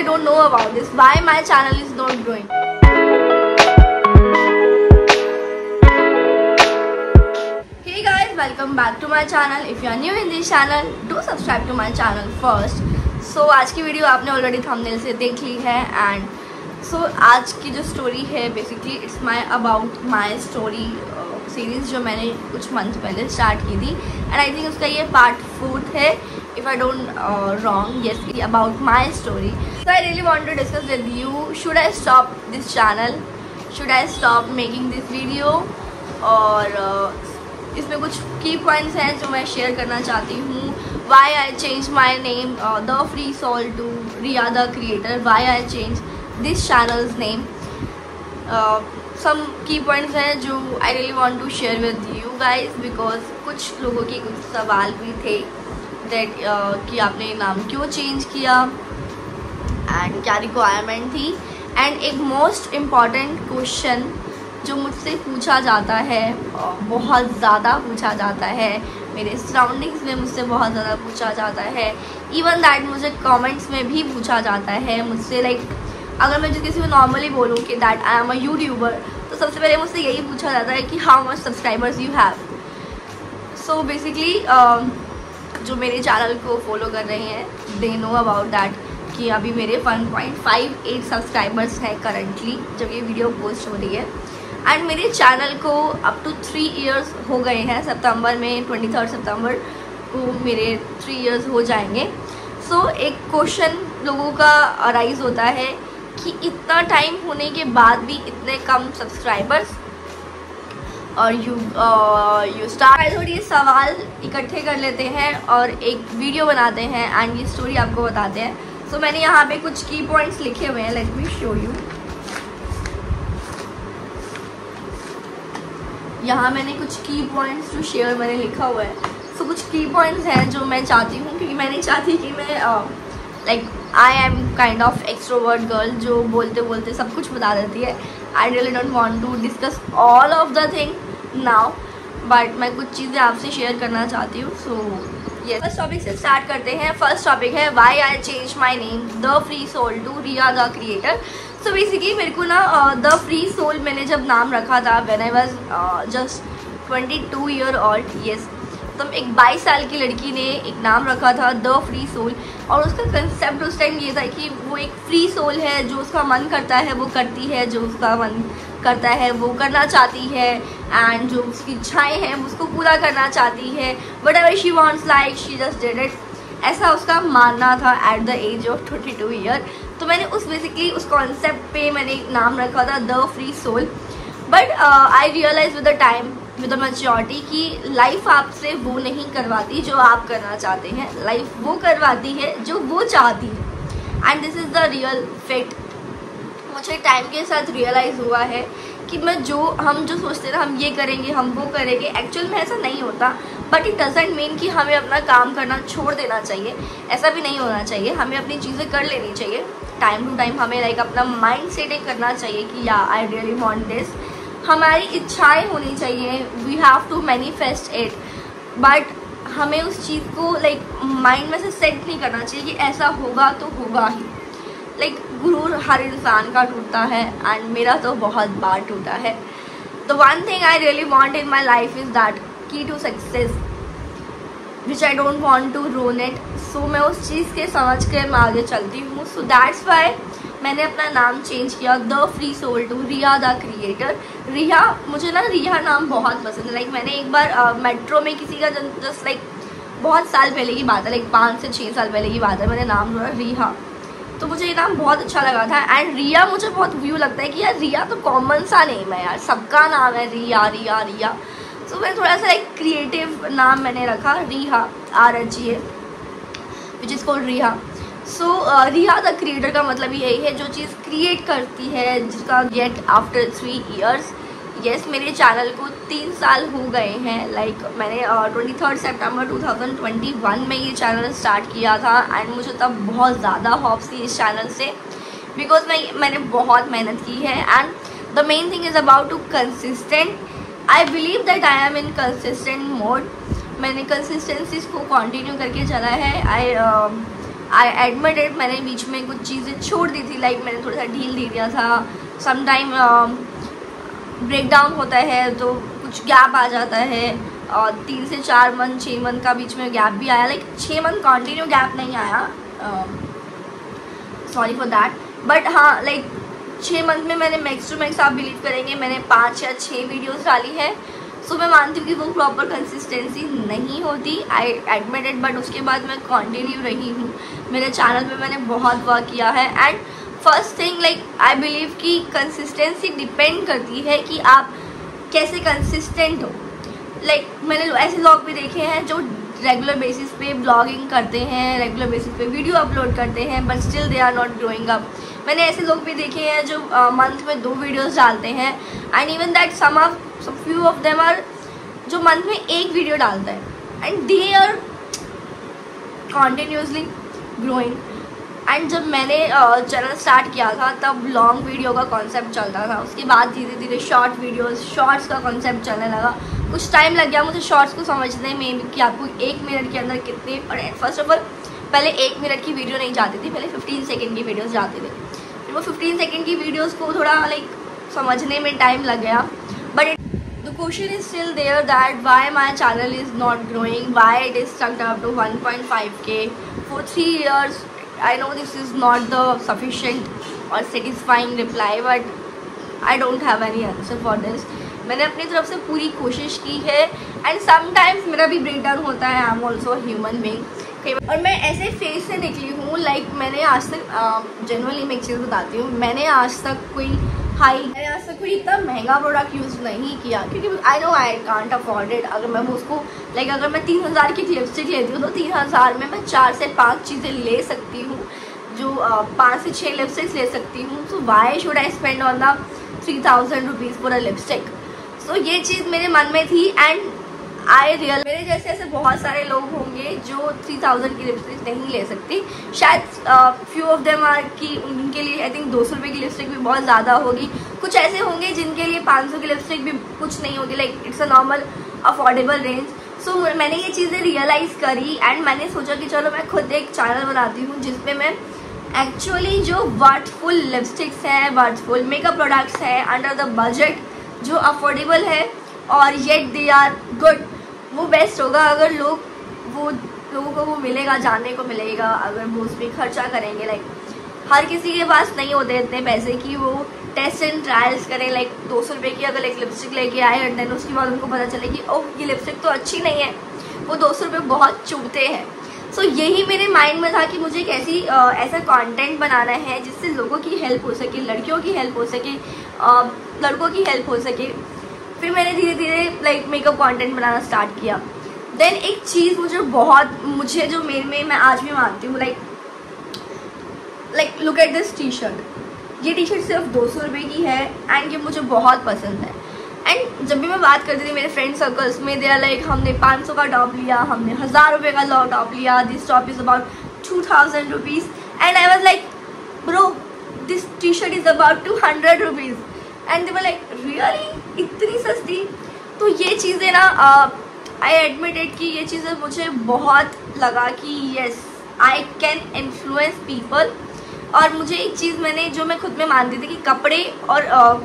really don't know about this. Why my channel is not growing? Hey guys, welcome back to my channel. If you are new in this channel, do subscribe to my channel first. So की video आपने already thumbnail से देख ली है and so so, आज की जो story है basically it's my about my story series जो मैंने कुछ मंथ पहले स्टार्ट की थी एंड आई थिंक उसका ये पार्ट फोर्थ है if I don't uh, wrong yes about my story so I really want to discuss with you should I stop this channel should I stop making this video और uh, इसमें कुछ की points हैं जो मैं share करना चाहती हूँ why I change my name the free soul to Riya the creator why I change this channels name some key points हैं जो I really want to share with you guys because कुछ लोगों के कुछ सवाल भी थे दैट कि आपने नाम क्यों चेंज किया? एंड क्या रिक्वायरमेंट थी? एंड एक मोस्ट इंपॉर्टेंट क्वेश्चन जो मुझसे पूछा जाता है बहुत ज़्यादा पूछा जाता है, मेरे सराउंडिंग्स में मुझसे बहुत ज़्यादा पूछा जाता है इवन दैट मुझे कमेंट्स में भी पूछा जाता है, मुझसे लाइक अगर मैं जो किसी को नॉर्मली बोलूँ कि that I am a youtuber तो सबसे पहले मुझसे यही पूछा जाता है कि how much subscribers you have so basically जो मेरे चैनल को फॉलो कर रहे हैं दे नो अबाउट दैट कि अभी मेरे 1.58 सब्सक्राइबर्स हैं करंटली जब ये वीडियो पोस्ट हो रही है। एंड मेरे चैनल को अप टू थ्री इयर्स हो गए हैं सितंबर में ट्वेंटी थर्ड सितंबर को मेरे थ्री इयर्स हो जाएँगे। सो so, एक क्वेश्चन लोगों का अराइज होता है कि इतना टाइम होने के बाद भी इतने कम सब्सक्राइबर्स और यू यू स्टार्ट थोड़ी सवाल इकट्ठे कर लेते हैं और एक वीडियो बनाते हैं एंड ये स्टोरी आपको बताते हैं। सो so, मैंने यहाँ पे कुछ की पॉइंट्स लिखे हुए हैं लेट मी शो यू यहाँ मैंने कुछ की पॉइंट्स जो शेयर मैंने लिखा हुआ है। सो so, कुछ की पॉइंट्स हैं जो मैं चाहती हूँ क्योंकि मैं नहीं चाहती कि मैं like I am kind of extrovert girl जो बोलते बोलते सब कुछ बता देती है। I really don't want to discuss all of the thing now but मैं कुछ चीज़ें आपसे शेयर करना चाहती हूँ सो ये फ़र्स्ट टॉपिक से स्टार्ट करते हैं। फ़र्स्ट टॉपिक है why I change my name the free soul to Riya the creator so basically मेरे को ना द फ्री सोल मैंने जब नाम रखा था when I was just twenty two year old yes तो एक 22 साल की लड़की ने एक नाम रखा था, द फ्री सोल, और उसका कंसेप्ट उस टाइम ये था कि वो एक फ्री सोल है, जो उसका मन करता है, वो करती है, जो उसका मन करता है, वो करना चाहती है एंड जो उसकी इच्छाएँ हैं उसको पूरा करना चाहती है। Whatever she wants like she just did it ऐसा उसका मानना था at the age of twenty two year तो मैंने उस बेसिकली उस कॉन्सेप्ट पे मैंने नाम रखा था, the free soul. But I realize with the time with maturity कि लाइफ आपसे वो नहीं करवाती जो आप करना चाहते हैं। लाइफ वो करवाती है जो वो चाहती है। And this is the real fate मुझे टाइम के साथ रियलाइज़ हुआ है कि मैं जो, हम जो सोचते हैं हम ये करेंगे, हम वो करेंगे एक्चुअल में ऐसा नहीं होता। बट इट डजेंट मीन कि हमें अपना काम करना छोड़ देना चाहिए। ऐसा भी नहीं होना चाहिए। हमें अपनी चीज़ें कर लेनी चाहिए। टाइम टू टाइम हमें लाइक अपना माइंड सेटिंग करना चाहिए कि या आई रियली वॉन्ट दिस हमारी इच्छाएँ होनी चाहिए। We have to manifest it but हमें उस चीज़ को लाइक माइंड में से सेट नहीं करना चाहिए कि ऐसा होगा तो होगा ही। लाइक like, गुरूर हर इंसान का टूटता है एंड मेरा तो बहुत बार टूटा है। तो one thing I really want in my life is that key to success which I don't want to ruin it so मैं उस चीज़ के समझ कर मैं आगे चलती हूँ। सो दैट्स वाई मैंने अपना नाम चेंज किया the free soul to Riya the creator Riya, मुझे ना रिया नाम बहुत पसंद है। लाइक मैंने एक बार मेट्रो में किसी का जस्ट लाइक बहुत साल पहले की बात है। लाइक पाँच से छः साल पहले की बात है। मैंने नाम जोड़ा रिया। तो मुझे ये नाम बहुत अच्छा लगा था। एंड रिया, मुझे बहुत व्यू लगता है कि यार, रिया तो कॉमन सा नेम है यार। सबका नाम है रिया रिया रिया। तो मैं थोड़ा सा एक क्रिएटिव नाम मैंने रखा Riha R H A which is called Riha so Riha the creator का मतलब यही है जो चीज़ क्रिएट करती है जिसका get after three years yes मेरे चैनल को तीन साल हो गए हैं। लाइक like, मैंने twenty third September two thousand twenty one में ये चैनल स्टार्ट किया था एंड मुझे तब बहुत ज़्यादा हॉप्स थी इस चैनल से बिकॉज़ मैं मैंने बहुत मेहनत की है and the main thing is about to consistent I believe that I am in consistent mode मैंने कंसिस्टेंसीज को कंटिन्यू करके चला है आई आई एडमिटेड मैंने बीच में कुछ चीज़ें छोड़ दी थी लाइक मैंने थोड़ा सा ढील दे दिया था। समटाइम ब्रेक डाउन होता है तो कुछ गैप आ जाता है और तीन से चार मंथ छः मंथ का बीच में गैप भी आया। लाइक छः मंथ कंटिन्यू गैप नहीं आया सॉरी फॉर दैट बट हाँ लाइक छः मंथ में मैंने मैक्स टू मैक्स आप बिलीव करेंगे, मैंने पाँच या छः वीडियोस डाली है। सो मैं मानती हूँ कि वो प्रॉपर कंसिस्टेंसी नहीं होती। आई एडमिटेड बट उसके बाद मैं कंटिन्यू रही हूँ। मेरे चैनल पे मैंने बहुत वर्क किया है and first thing like I believe कि कंसिस्टेंसी डिपेंड करती है कि आप कैसे कंसिस्टेंट हो। लाइक like, मैंने ऐसे लोग भी देखे हैं जो रेगुलर बेसिस पे ब्लॉगिंग करते हैं रेगुलर बेसिस पे वीडियो अपलोड करते हैं but still they are not growing up मैंने ऐसे लोग भी देखे हैं जो मंथ uh, में दो वीडियोस डालते हैं and even that some of few of them are जो मंथ में एक वीडियो डालता है and they are continuously growing and जब मैंने चैनल स्टार्ट किया था, तब लॉन्ग वीडियो का कॉन्सेप्ट चलता था। उसके बाद धीरे धीरे शॉर्ट वीडियोस शॉर्ट्स का कॉन्सेप्ट चलने लगा। कुछ टाइम लग गया मुझे शॉर्ट्स को समझने में कि आपको एक मिनट के अंदर कितने और फ़र्स्ट ऑफ़ ऑल पहले एक मिनट की वीडियो नहीं जाती थी, पहले फिफ्टीन सेकेंड की वीडियोज़ जाते थे। फिर वो फिफ्टीन सेकेंड की वीडियोज़ को थोड़ा लाइक समझने में टाइम लग गया। But the question is still there that why my channel is not growing why it is stuck up to 1.5k for three years I know this is not the sufficient or satisfying reply but I don't have any answer for this मैंने अपनी तरफ़ से पूरी कोशिश की है and sometimes मेरा भी ब्रेक डाउन होता है I am also human being और मैं ऐसे फ़ेज़ से निकली हूँ लाइक like, मैंने आज तक जनरली मैं एक चीज़ बताती हूँ मैंने आज तक कोई हाई आज तक कोई इतना महँगा प्रोडक्ट यूज़ नहीं किया, क्योंकि I know I can't afford it अगर मैं उसको लाइक अगर मैं तीन हज़ार की लिपस्टिक लेती हूँ तो तीन हज़ार में मैं चार से पाँच चीज़ें ले सकती हूँ, जो पाँच से छः लिपस्टिक्स ले सकती हूँ। So why should I spend on the three thousand rupees पूरा लिपस्टिक सो ये चीज़ मेरे मन में थी एंड आई रियल मेरे जैसे ऐसे बहुत सारे लोग होंगे जो थ्री थाउज़ेंड की लिपस्टिक नहीं ले सकती। शायद फ्यू ऑफ़ देम आर की उनके लिए आई थिंक दो सौ रुपये की लिपस्टिक भी बहुत ज़्यादा होगी। कुछ ऐसे होंगे जिनके लिए पाँच सौ की लिपस्टिक भी कुछ नहीं होगी like it's a normal affordable range so मैंने ये चीज़ें रियलाइज़ करी एंड मैंने सोचा कि चलो मैं खुद एक चैनल बनाती हूँ जिसपे मैं एक्चुअली जो वर्थफुल लिपस्टिक्स हैं वर्थफुल मेकअप प्रोडक्ट्स हैं अंडर द बजट जो अफोर्डेबल है और येट दे आर गुड वो बेस्ट होगा अगर लोग वो लोगों को वो मिलेगा जानने को मिलेगा अगर वो उस पर खर्चा करेंगे लाइक हर किसी के पास नहीं होते इतने पैसे कि वो टेस्ट एंड ट्रायल्स करें लाइक दो सौ रुपये की अगर एक लिपस्टिक लेके आए और देन उसके बाद उनको पता चले कि ओह ये लिपस्टिक तो अच्छी नहीं है। वो दो सौ रुपये बहुत चुभते हैं। सो so, यही मेरे माइंड में था कि मुझे एक ऐसी आ, ऐसा कंटेंट बनाना है जिससे लोगों की हेल्प हो सके लड़कियों की हेल्प हो सके आ, लड़कों की हेल्प हो सके। फिर मैंने धीरे धीरे लाइक मेकअप कंटेंट बनाना स्टार्ट किया। देन एक चीज़ मुझे बहुत, मुझे जो मेरे में मैं आज भी मानती हूँ like like look at this T shirt ये टी शर्ट सिर्फ़ दो सौ रुपये की है एंड ये मुझे बहुत पसंद है। एंड जब भी मैं बात करती थी मेरे फ्रेंड सर्कल्स में दे लाइक हमने पाँच सौ का टॉप लिया, हमने हज़ार रुपये का लॉ टॉप लिया this top is about two thousand rupees and I was like bro this T shirt is about two hundred rupees and they were like really इतनी सस्ती। तो ये चीज़ें ना आई एडमिटेड कि ये चीज़ें मुझे बहुत लगा कि yes I can influence people और मुझे एक चीज़ मैंने जो मैं खुद में मानती थी कि कपड़े और uh,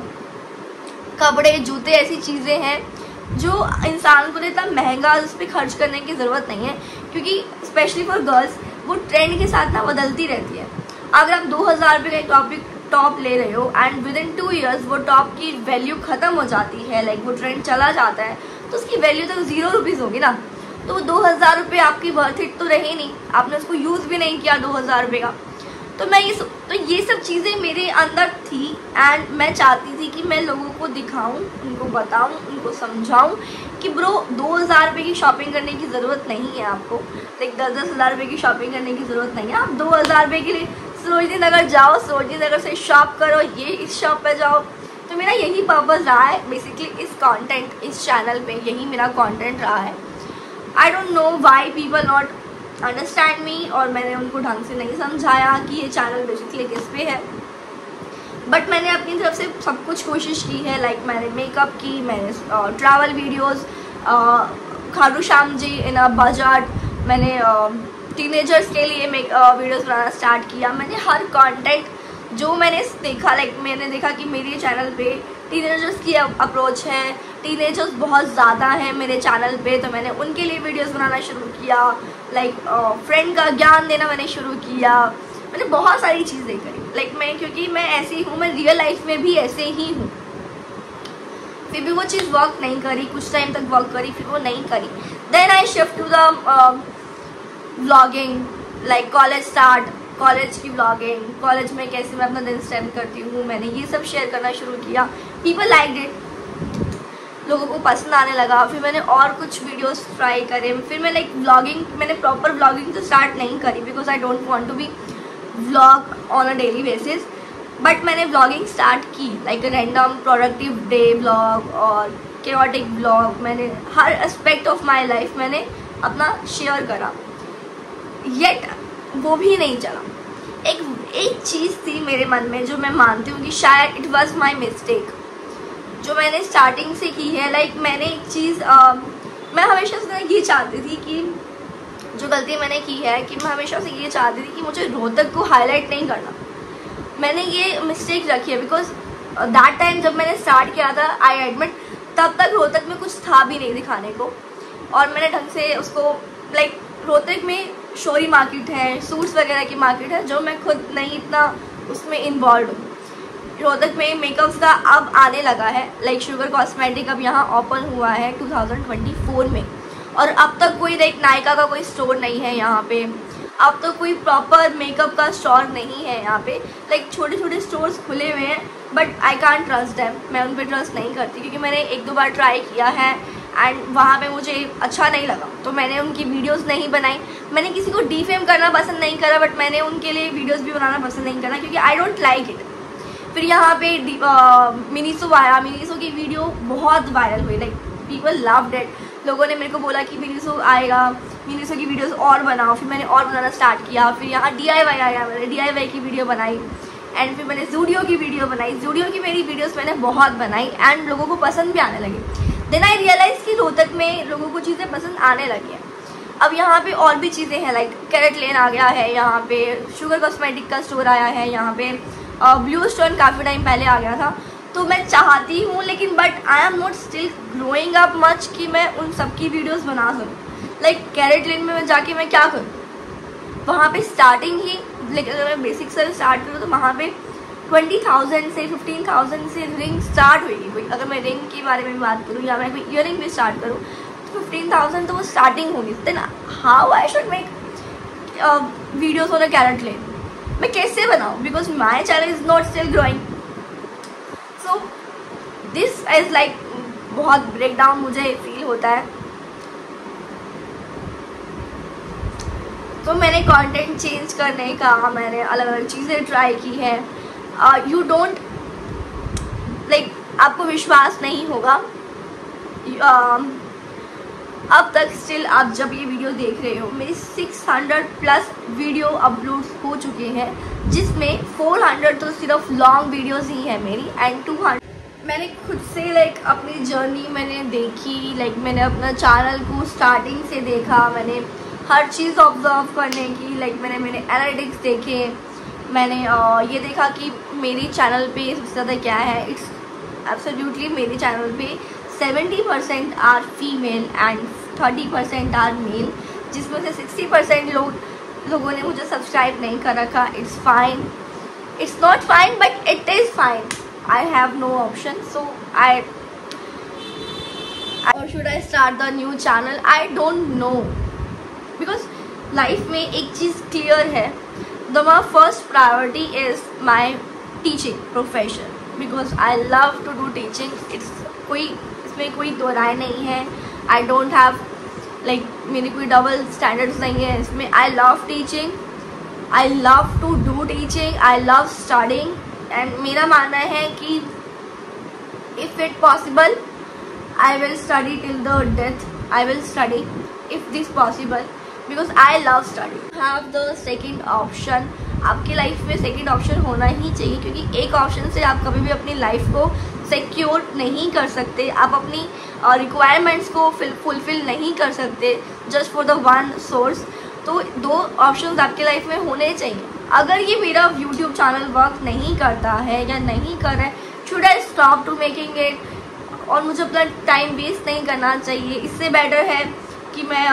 कपड़े जूते ऐसी चीज़ें हैं जो इंसान को इतना महँगा उस पर खर्च करने की ज़रूरत नहीं है। क्योंकि स्पेशली फॉर गर्ल्स वो ट्रेंड के साथ ना बदलती रहती है। अगर आप दो हज़ार रुपये का एक टॉपिक टॉप ले रहे हो and within two years वो टॉप की वैल्यू ख़त्म हो जाती है लाइक वो ट्रेंड चला जाता है तो उसकी वैल्यू तो ज़ीरो रुपीज़ होगी ना। तो वो दो हज़ार रुपये आपकी वर्थ इट तो रहे नहीं, आपने उसको यूज़ भी नहीं किया दो हज़ार रुपये का। तो मैं ये तो ये सब चीज़ें मेरे अंदर थी एंड मैं चाहती थी कि मैं लोगों को दिखाऊँ, उनको बताऊँ, उनको समझाऊं कि ब्रो दो हज़ार रुपये की शॉपिंग करने की ज़रूरत नहीं है आपको। लाइक दस दस हज़ार रुपये की शॉपिंग करने की ज़रूरत नहीं है। आप दो हज़ार रुपये के लिए सरोजनी नगर जाओ सरोजनी नगर से शॉप करो, ये इस शॉप पे जाओ। तो मेरा यही पर्पज़ रहा है बेसिकली इस कंटेंट इस चैनल पे, यही मेरा कंटेंट रहा है। I don't know why people not understand me और मैंने उनको ढंग से नहीं समझाया कि ये चैनल बेसिकली किस पे है। बट मैंने अपनी तरफ़ से सब कुछ कोशिश की है लाइक like मैंने मेकअप की, मैंने travel videos Khatu Shyam ji in a budget मैंने टीनेजर्स के लिए मैं वीडियोस बनाना स्टार्ट किया। मैंने हर कंटेंट जो मैंने देखा लाइक मैंने देखा कि मेरे चैनल पे टीनेजर्स की अप्रोच है टीनेजर्स बहुत ज़्यादा हैं मेरे चैनल पे तो मैंने उनके लिए वीडियोस बनाना शुरू किया। लाइक फ्रेंड का ज्ञान देना मैंने शुरू किया। मैंने बहुत सारी चीज़ें करी। लाइक मैं, क्योंकि मैं ऐसी हूँ, मैं रियल लाइफ में भी ऐसे ही हूँ। फिर भी वो चीज़ वर्क नहीं करी, कुछ टाइम तक वर्क करी, फिर वो नहीं करी। Then I shift to the vlogging like college start college की व्लॉगिंग कॉलेज में कैसे मैं अपना दिन स्पेंड करती हूँ, मैंने ये सब शेयर करना शुरू किया। पीपल लाइक इट लोगों को पसंद आने लगा। फिर मैंने और कुछ वीडियोस ट्राई करे। फिर मैं लाइक व्लॉगिंग मैंने प्रॉपर व्लॉगिंग तो स्टार्ट नहीं करी because I don't want to be vlog on a daily basis but मैंने व्लॉगिंग स्टार्ट की। Like a random productive day vlog और केटिक ब्लॉग मैंने, हर एस्पेक्ट ऑफ़ माई लाइफ मैंने अपना शेयर करा। येट वो भी नहीं चला। एक एक चीज़ थी मेरे मन में जो मैं मानती हूँ कि शायद इट वॉज़ माई मिस्टेक जो मैंने स्टार्टिंग से की है लाइक like, मैंने एक चीज़ मैं हमेशा से ये चाहती थी कि जो गलती मैंने की है कि मैं हमेशा से ये चाहती थी कि मुझे रोहतक को हाईलाइट नहीं करना। मैंने ये मिस्टेक रखी है बिकॉज़ दैट टाइम जब मैंने स्टार्ट किया था आई एडमिट तब तक रोहतक में कुछ था भी नहीं दिखाने को। और मैंने ढंग से उसको लाइक like, रोहतक में शोरी मार्केट है, सूट्स वगैरह की मार्केट है, जो मैं खुद नहीं इतना उसमें इन्वॉल्व हूँ। रोहतक में मेकअप्स का अब आने लगा है लाइक शुगर कॉस्मेटिक अब यहाँ ओपन हुआ है 2024 में। और अब तक कोई लाइक नायका का कोई स्टोर नहीं है यहाँ पे। अब तो कोई प्रॉपर मेकअप का स्टोर नहीं है यहाँ पे। लाइक छोटे छोटे स्टोर्स खुले हुए हैं but I can't trust them मैं उन पर ट्रस्ट नहीं करती, क्योंकि मैंने एक दो बार ट्राई किया है। एंड वहाँ पे मुझे अच्छा नहीं लगा। तो मैंने उनकी वीडियोस नहीं बनाई। मैंने किसी को डीफेम करना पसंद नहीं करा बट मैंने उनके लिए वीडियोस भी बनाना पसंद नहीं करा क्योंकि आई डोंट लाइक इट फिर यहाँ पे मिनीसो आया। मिनीसो की वीडियो बहुत वायरल हुई। लाइक पीपल लव डेट लोगों ने मेरे को बोला कि मिनीसो आएगा। मिनीसो की वीडियोस और बनाओ। फिर मैंने और बनाना स्टार्ट किया। फिर यहाँ डी आया। मैंने डीआईवाई की वीडियो बनाई। एंड फिर मैंने जूडियो की वीडियो बनाई। जूडियो की मेरी वीडियोस मैंने बहुत बनाई। एंड लोगों को पसंद भी आने लगे। देन आई रियलाइज़ कि रोहतक में लोगों को चीज़ें पसंद आने लगी हैं। अब यहाँ पे और भी चीज़ें हैं लाइक कैरेट लेन आ गया है, यहाँ पे शुगर कॉस्मेटिक का स्टोर आया है, यहाँ पे ब्लू स्टोन काफ़ी टाइम पहले आ गया था। तो मैं चाहती हूँ, लेकिन but I am not still growing up much कि मैं उन सब की वीडियोज़ बना सकूँ। लाइक कैरेट लेन में मैं जाके मैं क्या करूँ? वहाँ पे स्टार्टिंग ही लेकिन अगर मैं बेसिक से स्टार्ट करूँ तो वहाँ पे ट्वेंटी थाउज़ेंड से फिफ्टीन थाउज़ेंड से रिंग स्टार्ट हुई। कोई अगर मैं रिंग के बारे में बात करूँ या मैं कोई इयर भी स्टार्ट करूँ तो फिफ्टीन थाउज़ेंड तो वो स्टार्टिंग होगी। Then how I should make videos on a CaratLane मैं कैसे बनाऊँ? Because my channel is not still growing so this is like बहुत ब्रेक डाउन मुझे फील होता है। तो मैंने कंटेंट चेंज करने का, मैंने अलग अलग चीज़ें ट्राई की है। यू डोंट लाइक आपको विश्वास नहीं होगा। Uh, अब तक स्टिल आप जब ये वीडियो देख रहे हो मेरे 600 प्लस वीडियो अपलोड हो चुके हैं जिसमें 400 तो सिर्फ़ लॉन्ग वीडियोस ही है मेरी एंड 200 मैंने खुद से लाइक अपनी जर्नी मैंने देखी लाइक मैंने अपना चैनल को स्टार्टिंग से देखा मैंने हर चीज़ ऑब्ज़र्व करने की लाइक मैंने मैंने एनालिटिक्स देखे मैंने ये देखा कि मेरी चैनल पे सबसे ज़्यादा क्या है इट्स एब्सोल्युटली मेरे चैनल पे 70 percent are female and 30 percent are male जिसमें से 60 परसेंट लोग, लोगों ने मुझे सब्सक्राइब नहीं कर रखा it's fine it's not fine but it is fine I have no option so I और should I start the new channel I don't know because life में एक चीज़ क्लियर है. The my first priority is my teaching profession because I love to do teaching it's कोई, इसमें कोई दो राय नहीं है. आई डोंट हैव लाइक मेरी कोई डबल स्टैंडर्ड्स नहीं है इसमें. I love teaching I love to do teaching I love starting and मेरा मानना है कि if it possible I will study till the death I will study if this possible because I love study have the second option आपकी life में second option होना ही चाहिए, क्योंकि एक ऑप्शन से आप कभी भी अपनी लाइफ को सिक्योर नहीं कर सकते। आप अपनी रिक्वायरमेंट्स को फुलफिल नहीं कर सकते just for the one source तो दो ऑप्शन आपके लाइफ में होने चाहिए। अगर ये मेरा यूट्यूब चैनल वर्क नहीं करता है या नहीं कर रहा है should I stop to making it और मुझे अपना टाइम वेस्ट नहीं करना चाहिए। इससे बेटर है कि मैं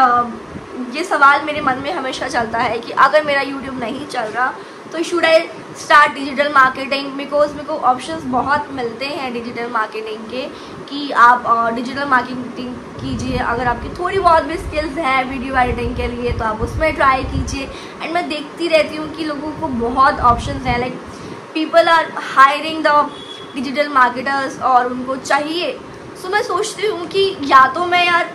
ये सवाल मेरे मन में हमेशा चलता है कि अगर मेरा यूट्यूब नहीं चल रहा तो should I start digital marketing because मेरे को ऑप्शन बहुत मिलते हैं डिजिटल मार्केटिंग के कि आप डिजिटल मार्केटिंग कीजिए। अगर आपकी थोड़ी बहुत भी स्किल्स हैं वीडियो एडिटिंग के लिए तो आप उसमें ट्राई कीजिए। एंड मैं देखती रहती हूँ कि लोगों को बहुत ऑप्शन हैं। Like people are hiring the digital marketers और उनको चाहिए। सो so, मैं सोचती हूँ कि या तो मैं यार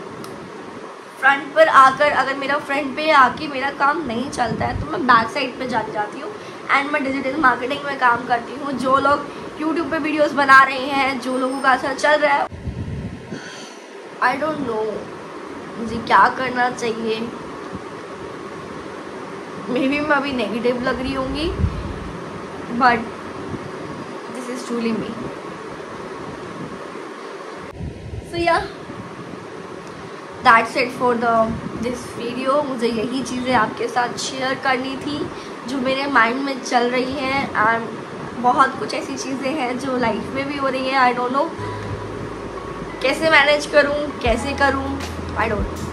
फ्रंट पर आकर अगर मेरा फ्रंट पे आके मेरा काम नहीं चलता है तो मैं बैक साइड पे जाती जाती हूँ। एंड मैं डिजिटल मार्केटिंग में काम करती हूँ। जो लोग यूट्यूब पे वीडियोस बना रहे हैं, जो लोगों का असर चल रहा है आई डोंट नो मुझे क्या करना चाहिए। मे बी मैं अभी नेगेटिव लग रही होंगी but this is truly me so yeah that's it for the this video मुझे यही चीज़ें आपके साथ शेयर करनी थी, जो मेरे माइंड में चल रही हैं एंड बहुत कुछ ऐसी चीज़ें हैं जो लाइफ में भी हो रही हैं. आई डोंट नो कैसे मैनेज करूँ, कैसे करूँ? आई डोंट नो